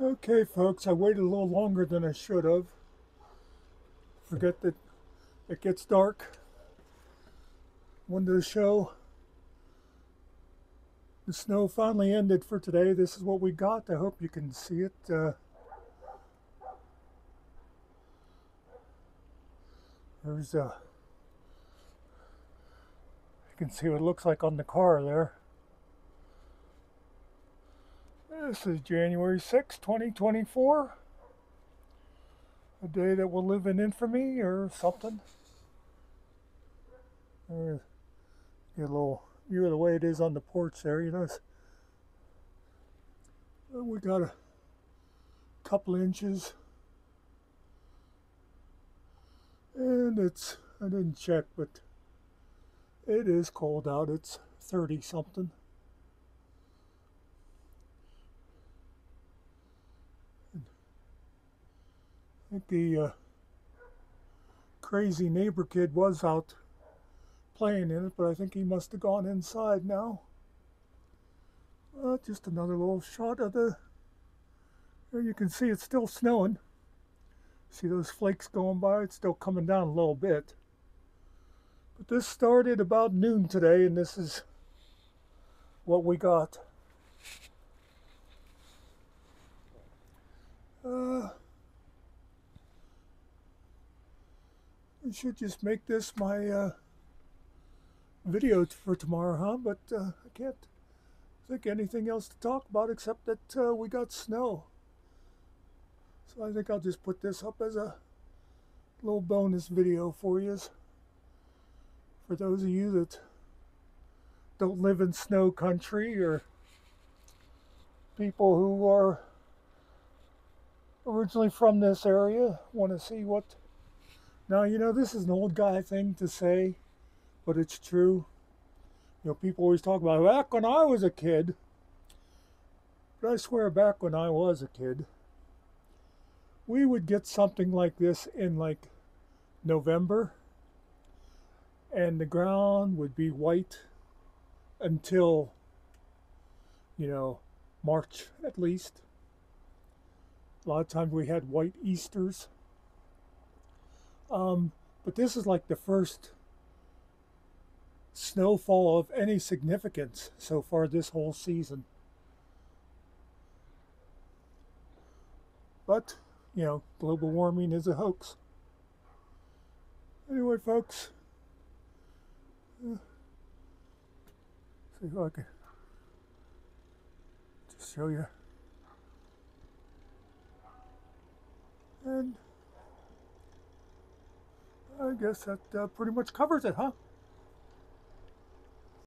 Okay, folks, I waited a little longer than I should have. Forget that it gets dark. When the show, the snow finally ended for today. This is what we got. I hope you can see it. Uh, there's a, uh, you can see what it looks like on the car there. This is January 6, 2024. A day that will live in infamy or something. There's get a little view of the way it is on the porch there, you know. Uh, we got a couple inches. And it's, I didn't check, but it is cold out. It's 30 something. Think the uh, crazy neighbor kid was out playing in it, but I think he must have gone inside now. Uh, just another little shot of the, there you can see it's still snowing. See those flakes going by? It's still coming down a little bit. But this started about noon today, and this is what we got. Uh, I should just make this my uh, video for tomorrow, huh? But uh, I can't think anything else to talk about except that uh, we got snow. So I think I'll just put this up as a little bonus video for you. For those of you that don't live in snow country or people who are originally from this area want to see what now, you know, this is an old guy thing to say, but it's true. You know, people always talk about back when I was a kid. But I swear, back when I was a kid, we would get something like this in like November, and the ground would be white until, you know, March at least. A lot of times we had white Easters. Um, but this is like the first snowfall of any significance so far this whole season. But, you know, global warming is a hoax. Anyway, folks, uh, see if I can just show you. And I guess that uh, pretty much covers it, huh?